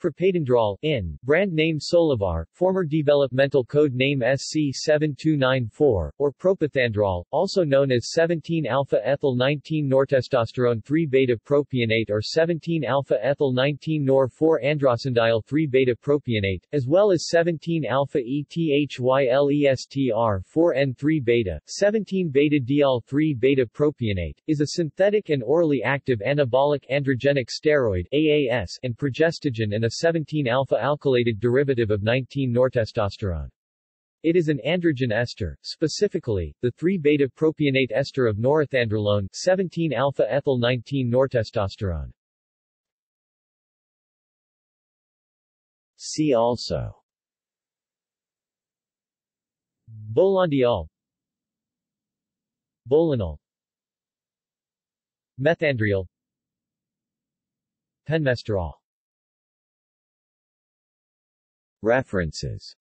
Propetandrol, in, brand name Solevar, former developmental code name SC7294, or propethandrol, also known as 17-alpha-ethyl 19-nortestosterone 3-beta propionate or 17-alpha-ethyl 19-nor 4-androstenediol 3-beta propionate, as well as 17-alpha-ethylestr 4N3-beta, 17-beta-diol 3-beta propionate, is a synthetic and orally active anabolic androgenic steroid AAS and progestogen and a 17-alpha-alkylated derivative of 19-nortestosterone. It is an androgen ester, specifically, the 3-beta-propionate ester of norethandrolone 17-alpha-ethyl 19-nortestosterone. See also. Bolandiol. Bolenol Methandriol. Penmesterol References